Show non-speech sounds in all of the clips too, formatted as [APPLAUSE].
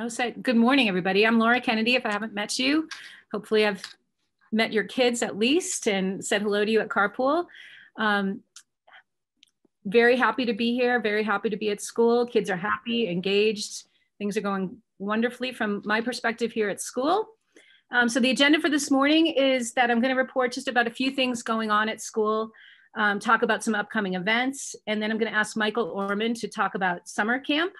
Oh, say good morning, everybody. I'm Laura Kennedy. If I haven't met you, hopefully I've met your kids at least and said hello to you at Carpool. Um, very happy to be here. Very happy to be at school. Kids are happy, engaged. Things are going wonderfully from my perspective here at school. Um, so the agenda for this morning is that I'm going to report just about a few things going on at school, um, talk about some upcoming events, and then I'm going to ask Michael Orman to talk about summer camp.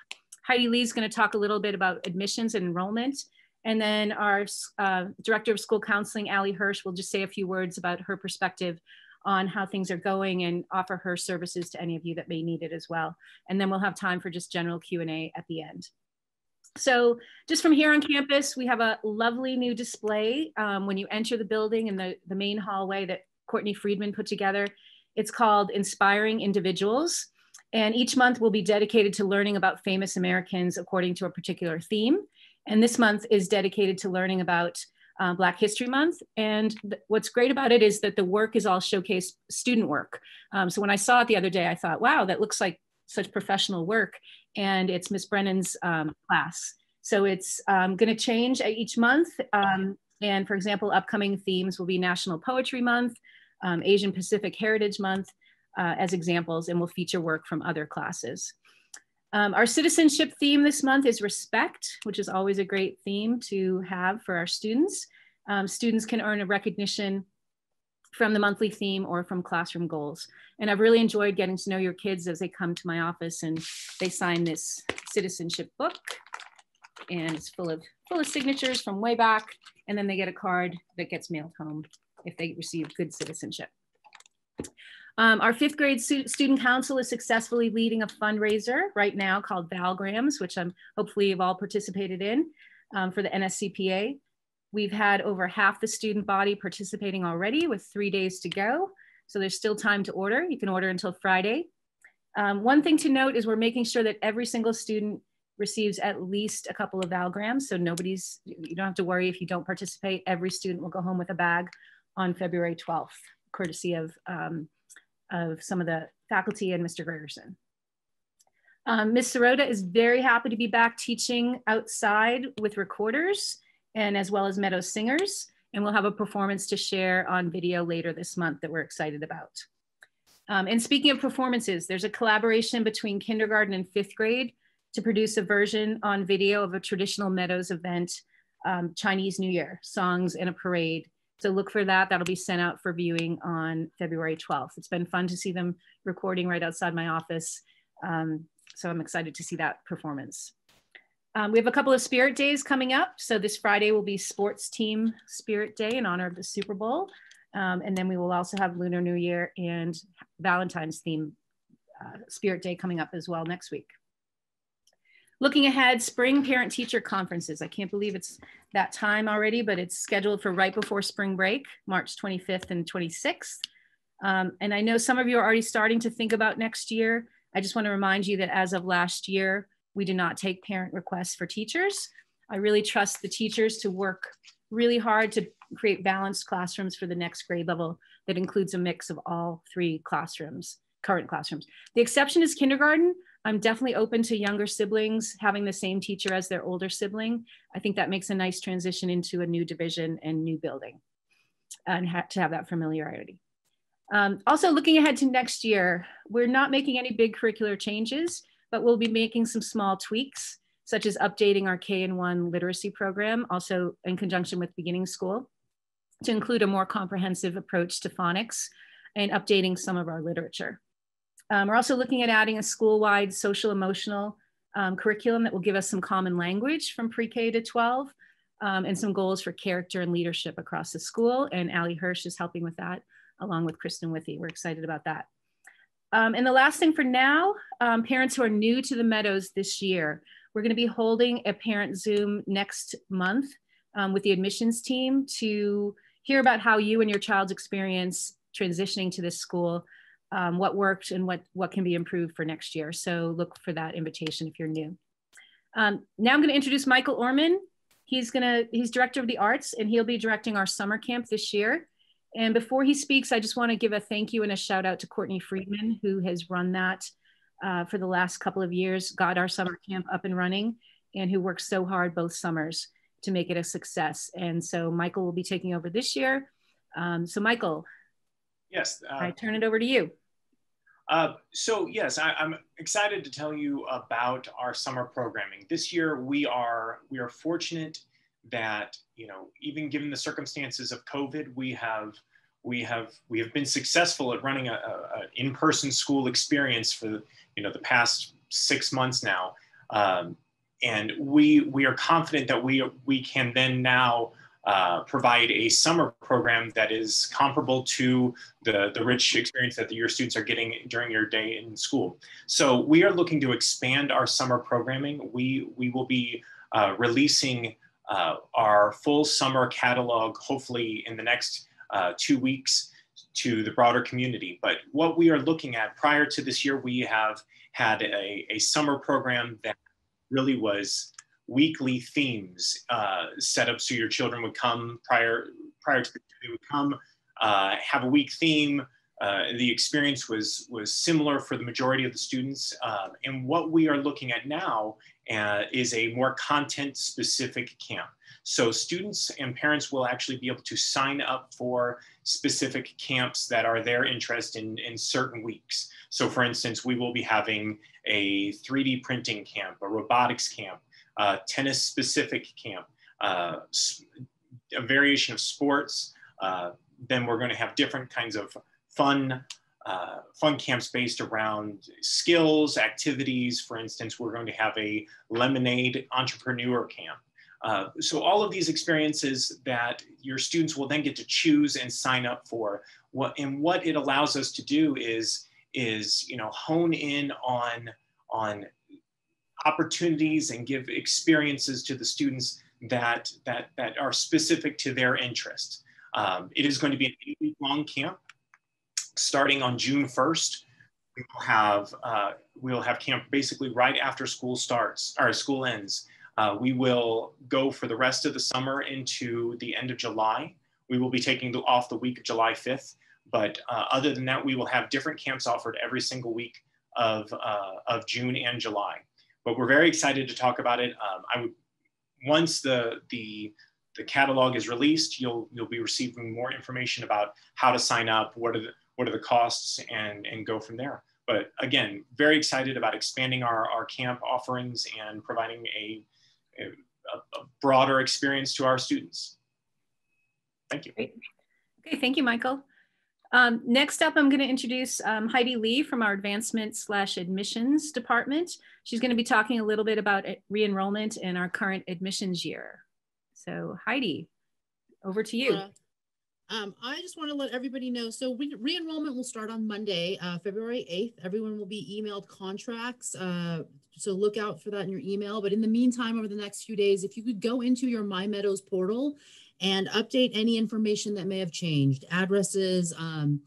Heidi Lee is going to talk a little bit about admissions and enrollment. And then our uh, Director of School Counseling, Allie Hirsch, will just say a few words about her perspective on how things are going and offer her services to any of you that may need it as well. And then we'll have time for just general Q&A at the end. So just from here on campus, we have a lovely new display um, when you enter the building in the, the main hallway that Courtney Friedman put together. It's called Inspiring Individuals. And each month will be dedicated to learning about famous Americans according to a particular theme. And this month is dedicated to learning about uh, Black History Month. And what's great about it is that the work is all showcased student work. Um, so when I saw it the other day, I thought, wow, that looks like such professional work. And it's Miss Brennan's um, class. So it's um, going to change each month. Um, and for example, upcoming themes will be National Poetry Month, um, Asian Pacific Heritage Month, uh, as examples and will feature work from other classes. Um, our citizenship theme this month is respect, which is always a great theme to have for our students. Um, students can earn a recognition from the monthly theme or from classroom goals. And I've really enjoyed getting to know your kids as they come to my office and they sign this citizenship book and it's full of, full of signatures from way back. And then they get a card that gets mailed home if they receive good citizenship. Um, our fifth grade student council is successfully leading a fundraiser right now called Valgrams, which I'm hopefully you've all participated in um, for the NSCPA. We've had over half the student body participating already with three days to go. So there's still time to order. You can order until Friday. Um, one thing to note is we're making sure that every single student receives at least a couple of Valgrams. So nobody's, you don't have to worry if you don't participate. Every student will go home with a bag on February 12th, courtesy of um, of some of the faculty and Mr. Gregerson. Um, Ms. Sirota is very happy to be back teaching outside with recorders and as well as Meadows Singers. And we'll have a performance to share on video later this month that we're excited about. Um, and speaking of performances, there's a collaboration between kindergarten and fifth grade to produce a version on video of a traditional Meadows event, um, Chinese New Year, songs and a parade so look for that. That'll be sent out for viewing on February 12th. It's been fun to see them recording right outside my office. Um, so I'm excited to see that performance. Um, we have a couple of spirit days coming up. So this Friday will be sports team spirit day in honor of the Super Bowl. Um, and then we will also have Lunar New Year and Valentine's theme uh, spirit day coming up as well next week. Looking ahead, spring parent teacher conferences. I can't believe it's that time already, but it's scheduled for right before spring break, March 25th and 26th. Um, and I know some of you are already starting to think about next year. I just want to remind you that as of last year, we do not take parent requests for teachers. I really trust the teachers to work really hard to create balanced classrooms for the next grade level that includes a mix of all three classrooms, current classrooms. The exception is kindergarten, I'm definitely open to younger siblings having the same teacher as their older sibling. I think that makes a nice transition into a new division and new building and ha to have that familiarity. Um, also looking ahead to next year, we're not making any big curricular changes, but we'll be making some small tweaks, such as updating our K-1 literacy program, also in conjunction with beginning school, to include a more comprehensive approach to phonics and updating some of our literature. Um, we're also looking at adding a school-wide social emotional um, curriculum that will give us some common language from pre-K to 12 um, and some goals for character and leadership across the school. And Allie Hirsch is helping with that along with Kristen Withy. We're excited about that. Um, and the last thing for now, um, parents who are new to the Meadows this year, we're gonna be holding a parent Zoom next month um, with the admissions team to hear about how you and your child's experience transitioning to this school um, what worked and what, what can be improved for next year. So look for that invitation if you're new. Um, now I'm gonna introduce Michael Orman. He's gonna, he's director of the arts and he'll be directing our summer camp this year. And before he speaks, I just wanna give a thank you and a shout out to Courtney Friedman, who has run that uh, for the last couple of years, got our summer camp up and running. and who worked so hard both summers to make it a success. And so Michael will be taking over this year. Um, so Michael, yes, uh, I turn it over to you. Uh, so yes, I, am excited to tell you about our summer programming. This year, we are we are fortunate that you know even given the circumstances of COVID, we have we have we have been successful at running a, a, a in-person school experience for you know the past six months now, um, and we we are confident that we we can then now uh, provide a summer program that is comparable to the, the rich experience that the, your students are getting during your day in school. So we are looking to expand our summer programming. We, we will be uh, releasing uh, our full summer catalog, hopefully in the next uh, two weeks to the broader community. But what we are looking at prior to this year, we have had a, a summer program that really was weekly themes uh, set up so your children would come prior prior to the they would come uh, have a week theme. Uh, the experience was was similar for the majority of the students, uh, and what we are looking at now uh, is a more content specific camp. So students and parents will actually be able to sign up for specific camps that are their interest in, in certain weeks. So for instance, we will be having a 3D printing camp, a robotics camp, uh, tennis specific camp, uh, a variation of sports. Uh, then we're going to have different kinds of fun, uh, fun camps based around skills, activities. For instance, we're going to have a lemonade entrepreneur camp. Uh, so all of these experiences that your students will then get to choose and sign up for. What and what it allows us to do is is you know hone in on on opportunities and give experiences to the students that, that, that are specific to their interest. Um, it is going to be an eight week long camp starting on June 1st. We will have, uh, we'll have camp basically right after school starts, or school ends. Uh, we will go for the rest of the summer into the end of July. We will be taking the, off the week of July 5th. But uh, other than that, we will have different camps offered every single week of, uh, of June and July but we're very excited to talk about it. Um, I would once the the the catalog is released, you'll you'll be receiving more information about how to sign up, what are the what are the costs, and and go from there. But again, very excited about expanding our, our camp offerings and providing a, a, a broader experience to our students. Thank you. Great. Okay, thank you, Michael. Um, next up, I'm going to introduce um, Heidi Lee from our advancement slash admissions department. She's going to be talking a little bit about re-enrollment in our current admissions year. So Heidi, over to you. Uh, um, I just want to let everybody know. So re-enrollment will start on Monday, uh, February 8th. Everyone will be emailed contracts. Uh, so look out for that in your email. But in the meantime, over the next few days, if you could go into your My Meadows portal and update any information that may have changed, addresses, um,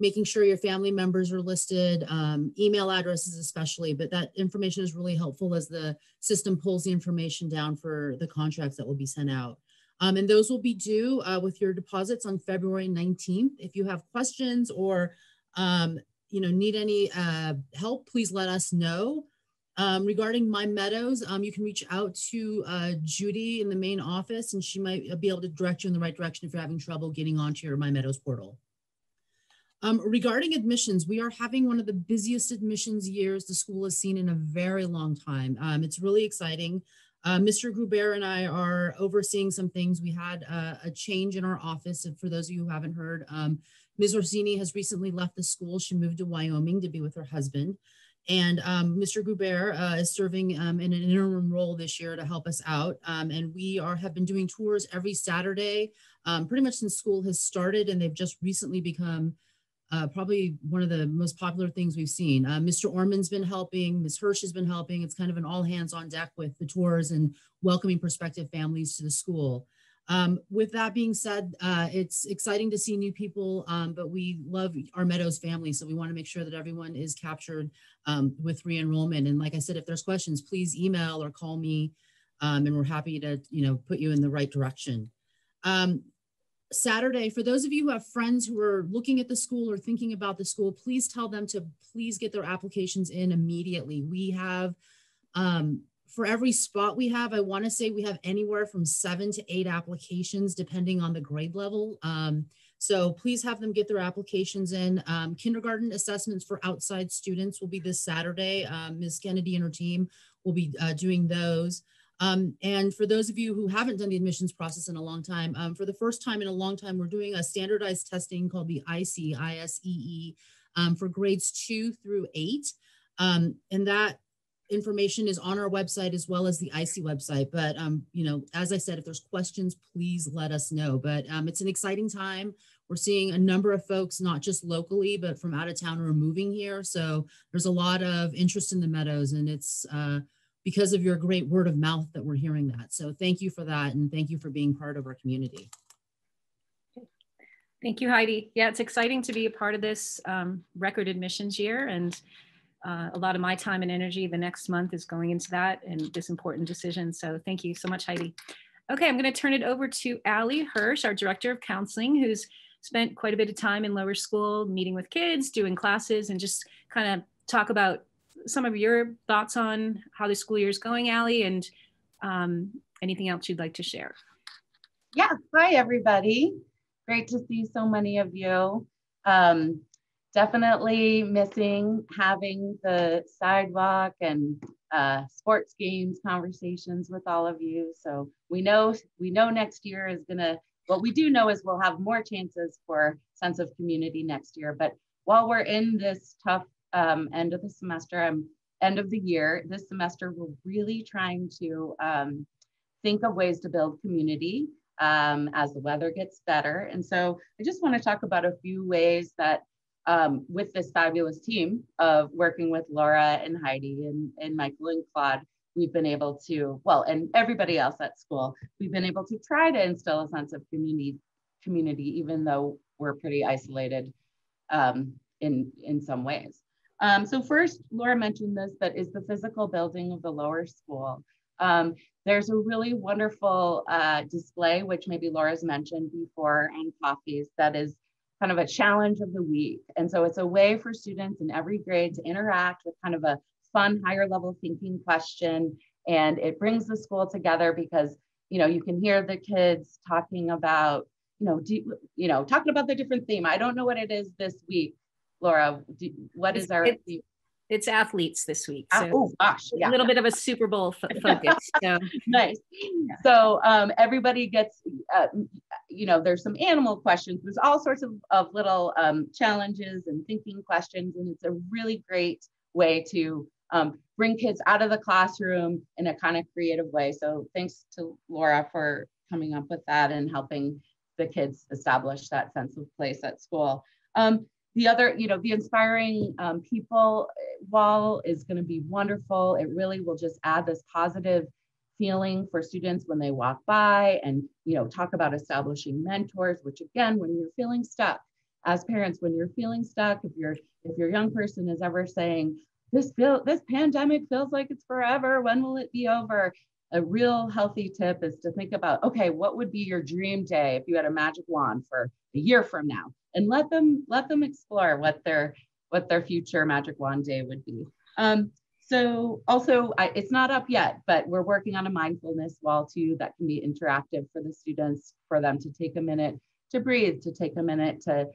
making sure your family members are listed, um, email addresses especially, but that information is really helpful as the system pulls the information down for the contracts that will be sent out. Um, and those will be due uh, with your deposits on February 19th. If you have questions or um, you know need any uh, help, please let us know. Um, regarding My Meadows, um, you can reach out to uh, Judy in the main office and she might be able to direct you in the right direction if you're having trouble getting onto your My Meadows portal. Um, regarding admissions, we are having one of the busiest admissions years the school has seen in a very long time. Um, it's really exciting. Uh, Mr. Gruber and I are overseeing some things. We had uh, a change in our office. And for those of you who haven't heard, um, Ms. Orsini has recently left the school. She moved to Wyoming to be with her husband. And um, Mr. Gruber uh, is serving um, in an interim role this year to help us out. Um, and we are have been doing tours every Saturday, um, pretty much since school has started. And they've just recently become uh, probably one of the most popular things we've seen. Uh, Mr. Orman's been helping, Ms. Hirsch has been helping. It's kind of an all hands on deck with the tours and welcoming prospective families to the school. Um, with that being said, uh, it's exciting to see new people, um, but we love our Meadows family. So we want to make sure that everyone is captured um, with re-enrollment. And like I said, if there's questions, please email or call me um, and we're happy to you know, put you in the right direction. Um, Saturday, for those of you who have friends who are looking at the school or thinking about the school, please tell them to please get their applications in immediately. We have um, for every spot we have, I want to say we have anywhere from seven to eight applications, depending on the grade level. Um, so please have them get their applications in. Um, kindergarten assessments for outside students will be this Saturday. Um, Ms. Kennedy and her team will be uh, doing those. Um, and for those of you who haven't done the admissions process in a long time, um, for the first time in a long time, we're doing a standardized testing called the ISEE, I-S-E-E, um, for grades two through eight. Um, and that information is on our website as well as the ISEE website. But, um, you know, as I said, if there's questions, please let us know. But um, it's an exciting time. We're seeing a number of folks, not just locally, but from out of town who are moving here. So there's a lot of interest in the Meadows and it's uh, because of your great word of mouth that we're hearing that. So thank you for that. And thank you for being part of our community. Thank you, Heidi. Yeah, it's exciting to be a part of this um, record admissions year. And uh, a lot of my time and energy the next month is going into that and this important decision. So thank you so much, Heidi. Okay, I'm going to turn it over to Allie Hirsch, our Director of Counseling, who's spent quite a bit of time in lower school meeting with kids, doing classes, and just kind of talk about some of your thoughts on how the school year is going, Allie, and um, anything else you'd like to share. Yeah, hi everybody. Great to see so many of you. Um, definitely missing having the sidewalk and uh, sports games conversations with all of you. So we know we know next year is gonna. What we do know is we'll have more chances for sense of community next year. But while we're in this tough um, end of the semester, I'm end of the year, this semester we're really trying to um, think of ways to build community um, as the weather gets better. And so I just want to talk about a few ways that um, with this fabulous team of working with Laura and Heidi and, and Michael and Claude, we've been able to, well, and everybody else at school, we've been able to try to instill a sense of community, community even though we're pretty isolated um, in, in some ways. Um, so first, Laura mentioned this, but is the physical building of the lower school. Um, there's a really wonderful uh, display, which maybe Laura's mentioned before on coffees, that is kind of a challenge of the week. And so it's a way for students in every grade to interact with kind of a fun higher level thinking question. And it brings the school together because, you know, you can hear the kids talking about, you know, do, you know, talking about the different theme. I don't know what it is this week, Laura. Do, what is our theme? It's athletes this week. Ah, so oh gosh, yeah. a little bit of a Super Bowl [LAUGHS] focus. So. nice. So um, everybody gets, uh, you know, there's some animal questions. There's all sorts of, of little um, challenges and thinking questions, and it's a really great way to um, bring kids out of the classroom in a kind of creative way. So thanks to Laura for coming up with that and helping the kids establish that sense of place at school. Um, the other, you know, the inspiring um, people wall is going to be wonderful. It really will just add this positive feeling for students when they walk by and, you know, talk about establishing mentors, which again, when you're feeling stuck as parents, when you're feeling stuck, if you're, if your young person is ever saying, this feel this pandemic feels like it's forever, when will it be over? A real healthy tip is to think about, okay, what would be your dream day if you had a magic wand for a year from now? And let them let them explore what their what their future magic wand day would be. Um, so also, I, it's not up yet, but we're working on a mindfulness wall too that can be interactive for the students, for them to take a minute to breathe, to take a minute to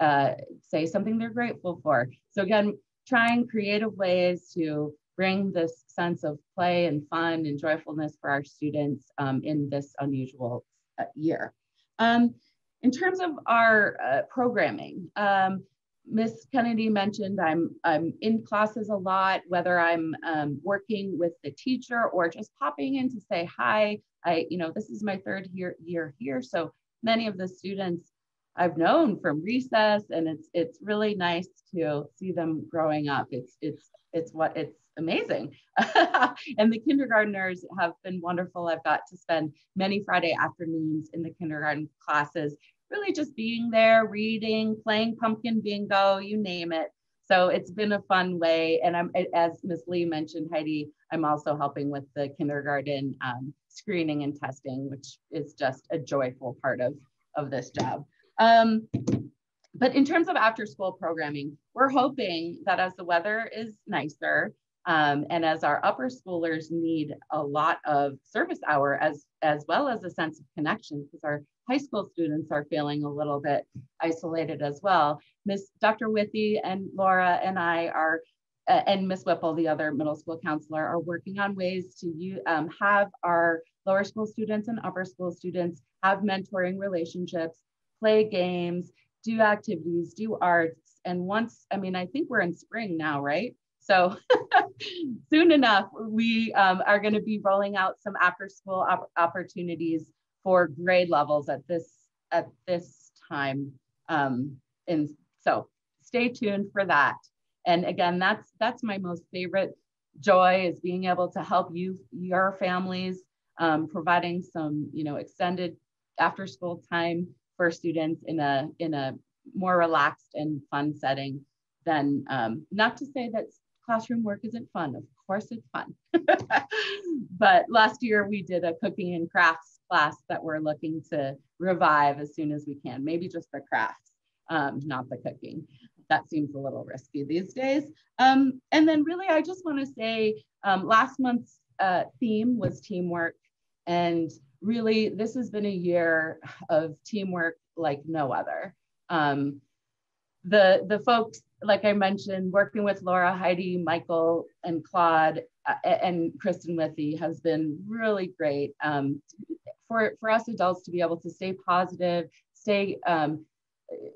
uh, say something they're grateful for. So again, trying creative ways to bring this sense of play and fun and joyfulness for our students um, in this unusual uh, year. Um, in terms of our uh, programming, um, Miss Kennedy mentioned I'm, I'm in classes a lot, whether I'm um, working with the teacher or just popping in to say hi. I, you know, this is my third year, year here. So many of the students I've known from recess and it's, it's really nice to see them growing up. It's, it's, it's what it's amazing. [LAUGHS] and the kindergartners have been wonderful. I've got to spend many Friday afternoons in the kindergarten classes, really just being there, reading, playing pumpkin bingo, you name it. So it's been a fun way. And I'm, as Ms. Lee mentioned, Heidi, I'm also helping with the kindergarten um, screening and testing, which is just a joyful part of, of this job. Um, but in terms of after school programming, we're hoping that as the weather is nicer, Um, and as our upper schoolers need a lot of service hour as, as well as a sense of connection, because our high school students are feeling a little bit isolated as well. Miss Dr. Withy and Laura and I are, uh, and Miss Whipple, the other middle school counselor, are working on ways to um, have our lower school students and upper school students have mentoring relationships, play games, do activities, do arts. And once, I mean, I think we're in spring now, right? So [LAUGHS] [LAUGHS] soon enough, we um, are going to be rolling out some after school op opportunities for grade levels at this at this time. Um, and so stay tuned for that. And again, that's that's my most favorite joy is being able to help you, your families, um, providing some, you know, extended after school time for students in a in a more relaxed and fun setting than um, not to say that classroom work isn't fun. Of course it's fun. [LAUGHS] but last year we did a cooking and crafts class that we're looking to revive as soon as we can. Maybe just the crafts, um, not the cooking. That seems a little risky these days. Um, and then really, I just wanna say um, last month's uh, theme was teamwork. And really, this has been a year of teamwork like no other. Um, the, the folks like I mentioned, working with Laura, Heidi, Michael, and Claude, uh, and Kristen Withy has been really great um, for, for us adults to be able to stay positive, stay, um,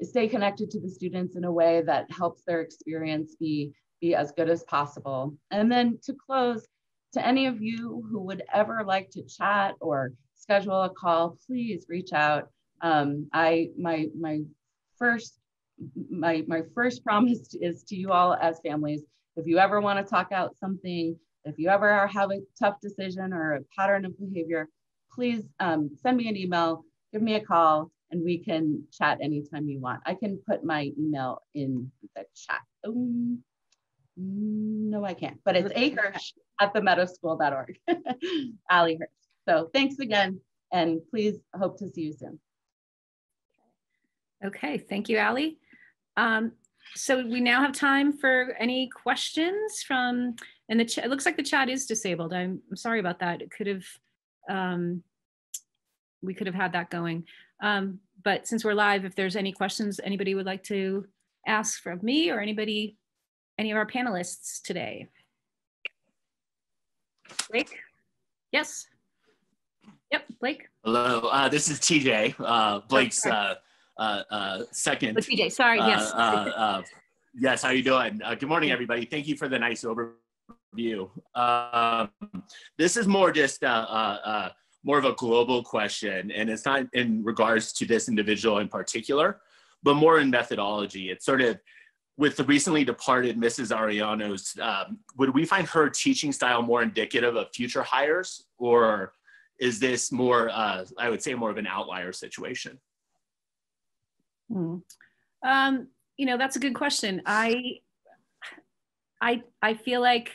stay connected to the students in a way that helps their experience be, be as good as possible. And then to close, to any of you who would ever like to chat or schedule a call, please reach out. Um, I my my first my, my first [LAUGHS] promise is to you all as families, if you ever want to talk out something, if you ever are have a tough decision or a pattern of behavior, please um, send me an email, give me a call, and we can chat anytime you want. I can put my email in the chat. Um, no, I can't, but it's ahirsch at themeadowschool.org, [LAUGHS] Allie Hirsch. So thanks again, and please hope to see you soon. Okay, thank you, Allie. Um, so we now have time for any questions from, and the chat, it looks like the chat is disabled. I'm, I'm sorry about that. It could have, um, we could have had that going. Um, but since we're live, if there's any questions anybody would like to ask from me or anybody, any of our panelists today. Blake? Yes. Yep, Blake. Hello, uh, this is TJ. Uh, Blake's uh, uh, uh, second. Oh, TJ, sorry, uh, yes. uh, yes, how you doing? good morning, everybody. Thank you for the nice overview. Um, this is more just more of a global question, and it's not in regards to this individual in particular, but more in methodology. It's sort of with the recently departed Mrs. Ariano's, um, would we find her teaching style more indicative of future hires, or is this more, uh, I would say, more of an outlier situation? Hmm. Um, you know, that's a good question. I, I, I feel like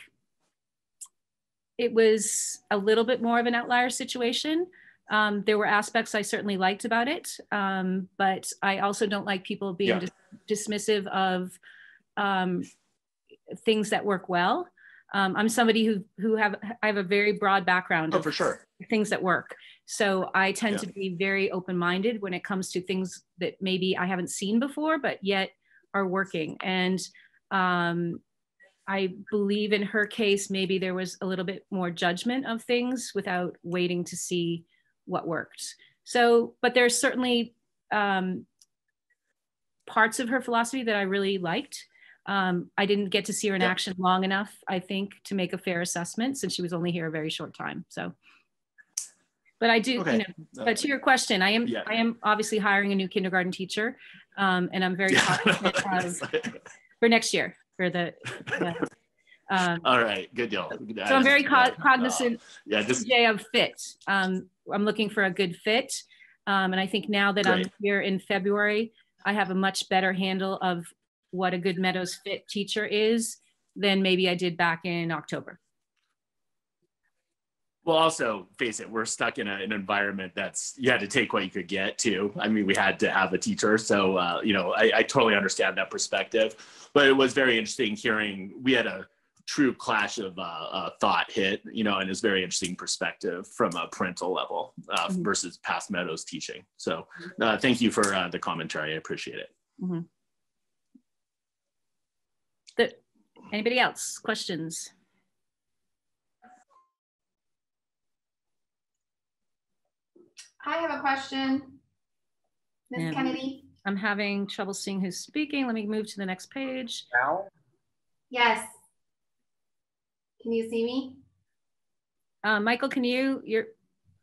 it was a little bit more of an outlier situation. Um, there were aspects I certainly liked about it, um, but I also don't like people being Yeah. dis- dismissive of um, things that work well. Um, I'm somebody who who have I have a very broad background Oh, for sure. things that work. So I tend Yeah. to be very open minded when it comes to things that maybe I haven't seen before, but yet are working. And um, I believe in her case, maybe there was a little bit more judgment of things without waiting to see what worked. So, but there's certainly um, parts of her philosophy that I really liked. Um, I didn't get to see her in Yeah. action long enough, I think, to make a fair assessment since she was only here a very short time. So, but I do, Okay. you know, but to your question, I am, Yeah. I am obviously hiring a new kindergarten teacher, um, and I'm very cognizant [LAUGHS] of for next year for the. the um, All right, good deal. so I'm very co- cognizant, yeah, just Jay, of fit. Um, I'm looking for a good fit, um, and I think now that I'm here in February, I have a much better handle of what a good Meadows fit teacher is than maybe I did back in October. Well, also face it, we're stuck in a, an environment that's you had to take what you could get too. I mean, we had to have a teacher, so uh, you know, I, I totally understand that perspective. But it was very interesting hearing. We had a true clash of uh, uh, thought hit, you know, and it's very interesting perspective from a parental level uh, mm-hmm. versus past Meadows teaching. So uh, thank you for uh, the commentary. I appreciate it. Mm-hmm. The, anybody else? Questions? I have a question. Ms. Kennedy? I'm having trouble seeing who's speaking. Let me move to the next page. Now? Yes. Can you see me? Uh, Michael, can you, you're.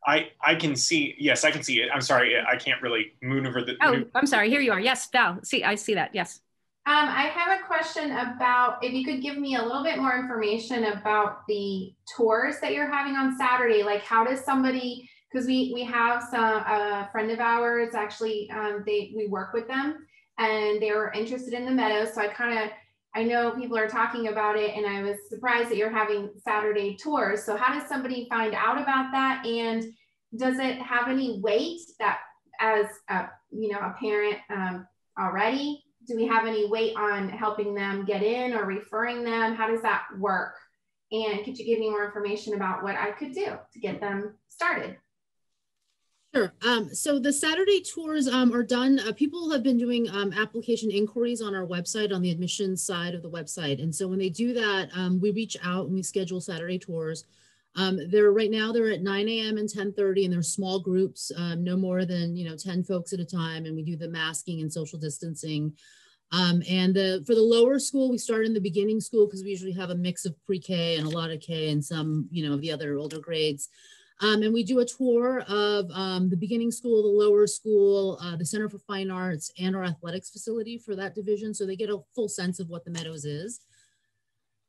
I, I can see, yes, I can see it. I'm sorry, I can't really maneuver the. Oh, I'm sorry, here you are. Yes, Val, see, I see that, yes. Um, I have a question about if you could give me a little bit more information about the tours that you're having on Saturday. Like, how does somebody because we we have some a friend of ours actually um, they we work with them and they were interested in the meadows so i kind of i know people are talking about it and i was surprised that you're having saturday tours. So how does somebody find out about that and does it have any weight that as a you know a parent um, already? Do we have any weight on helping them get in or referring them? How does that work? And could you give me more information about what i could do to get them started Sure. Um, so the Saturday tours um, are done. Uh, people have been doing um, application inquiries on our website on the admissions side of the website. And so when they do that, um, we reach out and we schedule Saturday tours. Um, they're right now they're at 9 a.m. and 10:30, and they're small groups, um, no more than you know 10 folks at a time. And we do the masking and social distancing. and the for the lower school, we start in the beginning school because we usually have a mix of pre-K and a lot of K and some you know of the other older grades. Um, and we do a tour of um, the beginning school, the lower school, uh, the Center for Fine Arts, and our athletics facility for that division. So they get a full sense of what the Meadows is.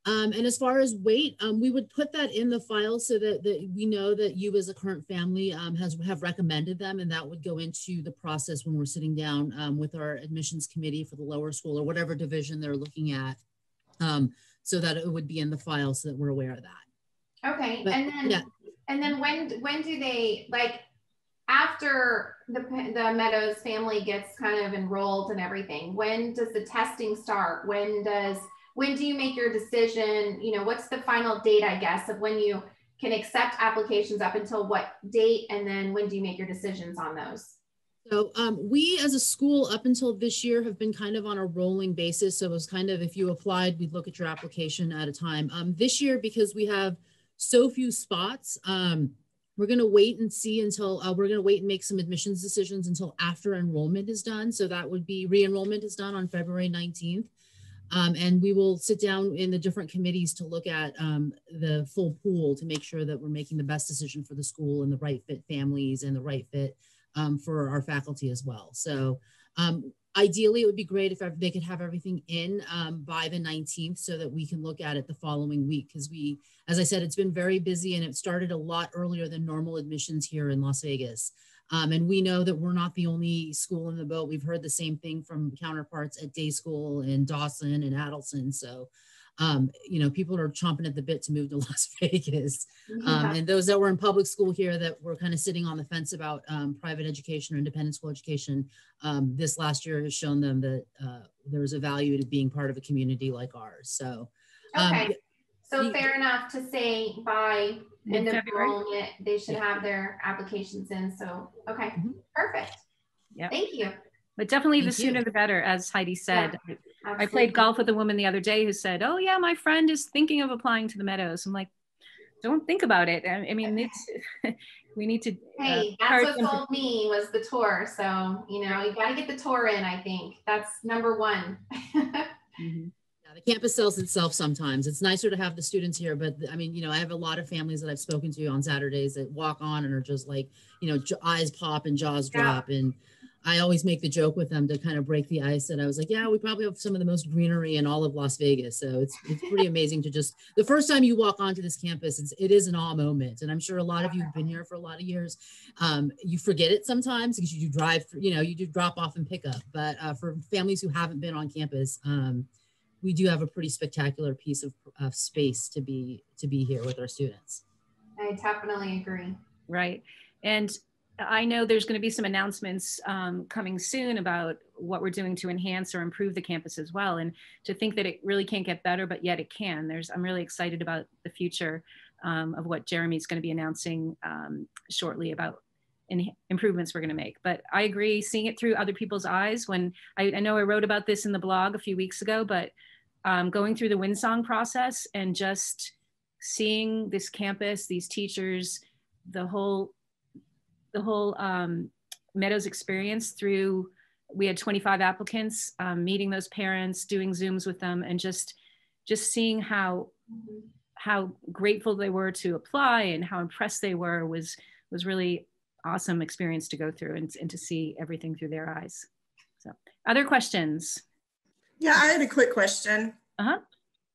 Um, and as far as weight, um, we would put that in the file so that, that we know that you as a current family um, has have recommended them and that would go into the process when we're sitting down um, with our admissions committee for the lower school or whatever division they're looking at so that it would be in the file so that we're aware of that. Okay, but, and then yeah. And then when when do they like after the the Meadows family gets kind of enrolled and everything? When does the testing start? When does when do you make your decision? You know, what's the final date? I guess of when you can accept applications up until what date, and then when do you make your decisions on those? So um, we as a school up until this year have been kind of on a rolling basis. So it was kind of if you applied, we'd look at your application at a time. Um, this year, because we have so few spots. Um, we're going to wait and see until uh, we're going to wait and make some admissions decisions until after enrollment is done. So that would be re-enrollment is done on February 19th. Um, and we will sit down in the different committees to look at um, the full pool to make sure that we're making the best decision for the school and the right fit families and the right fit um, for our faculty as well. So um, Ideally, it would be great if they could have everything in um, by the 19th so that we can look at it the following week. Because we, as I said, it's been very busy and it started a lot earlier than normal admissions here in Las Vegas. Um, and we know that we're not the only school in the boat. We've heard the same thing from counterparts at day school in Dawson and Adelson. So um, you know, people are chomping at the bit to move to [LAUGHS] Las Vegas. Um, and those that were in public school here that were kind of sitting on the fence about um, private education or independent school education, um, this last year has shown them that uh, there's a value to being part of a community like ours. So, um, okay. So fair enough to say by end of enrollment, they should have their applications in. So, okay, mm -hmm. perfect. Yeah. Thank you. But definitely Thank the sooner you. the better, as Heidi said. Yeah. Absolutely. I played golf with a woman the other day who said, "Oh yeah, my friend is thinking of applying to the Meadows." I'm like, "Don't think about it. I, I mean, [LAUGHS] it's [LAUGHS] we need to." Uh, hey, uh, that's what told me was the tour. So you know, you got to get the tour in. I think that's number one. [LAUGHS] mm-hmm. Yeah, the campus sells itself sometimes. It's nicer to have the students here, but I mean, you know, I have a lot of families that I've spoken to on Saturdays that walk on and are just like, you know, eyes pop and jaws drop and I always make the joke with them to kind of break the ice. And I was like, yeah, we probably have some of the most greenery in all of Las Vegas. So it's, it's pretty [LAUGHS] amazing to just, the first time you walk onto this campus, it's, it is an awe moment. And I'm sure a lot of you have been here for a lot of years. Um, you forget it sometimes because you do drive, you know, you do drop off and pick up. But uh, for families who haven't been on campus, um, we do have a pretty spectacular piece of, of space to be, to be here with our students. I definitely agree. Right. And I know there's going to be some announcements um, coming soon about what we're doing to enhance or improve the campus as well. And to think that it really can't get better, but yet it can. There's, I'm really excited about the future um, of what Jeremy's going to be announcing um, shortly about improvements we're going to make. But I agree, seeing it through other people's eyes. When I, I know I wrote about this in the blog a few weeks ago, but um, going through the Windsong process and just seeing this campus, these teachers, the whole the whole um, Meadows experience through. We had 25 applicants, um, meeting those parents, doing Zooms with them, and just just seeing how how grateful they were to apply and how impressed they were was was really awesome experience to go through and, and to see everything through their eyes. So, other questions? Yeah, I had a quick question. Uh huh.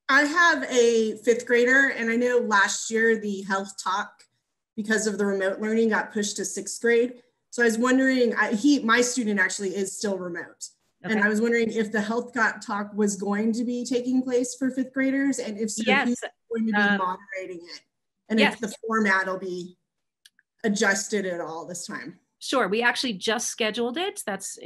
I have a fifth grader, and I know last year the health talk, because of the remote learning, got pushed to sixth grade. So I was wondering, I, he, my student actually is still remote. Okay. And I was wondering if the health got talk was going to be taking place for fifth graders, and if so, yes. who's going to be um, moderating it, and yes. if the format will be adjusted at all this time. Sure, we actually just scheduled it. That's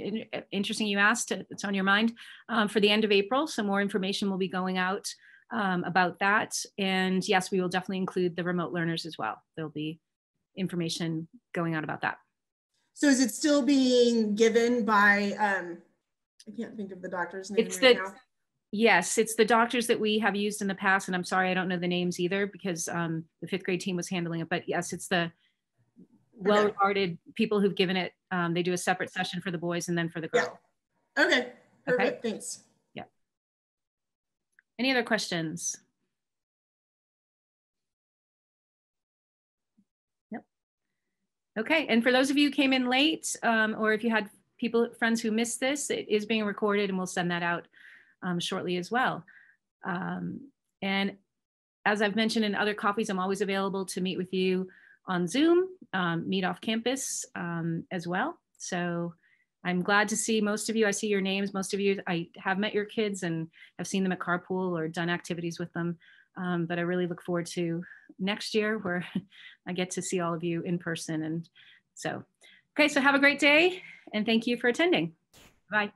interesting you asked. It's on your mind um, for the end of April. So more information will be going out um, about that. And yes, we will definitely include the remote learners as well. There'll be information going out about that. So is it still being given by, um, I can't think of the doctor's name it's right the, now. Yes, it's the doctors that we have used in the past. And I'm sorry, I don't know the names either because um, the fifth grade team was handling it. But yes, it's the well regarded people who've given it. Um, they do a separate session for the boys and then for the girls. Yeah. Okay. Perfect. Okay. Thanks. Any other questions? Yep. Okay. And for those of you who came in late, um, or if you had people, friends who missed this, it is being recorded and we'll send that out um, shortly as well. Um, and as I've mentioned in other coffees, I'm always available to meet with you on Zoom, um, meet off campus um, as well. So I'm glad to see most of you. I see your names. Most of you, I have met your kids and have seen them at carpool or done activities with them. Um, but I really look forward to next year where [LAUGHS] I get to see all of you in person. And so, okay, so have a great day and thank you for attending. Bye.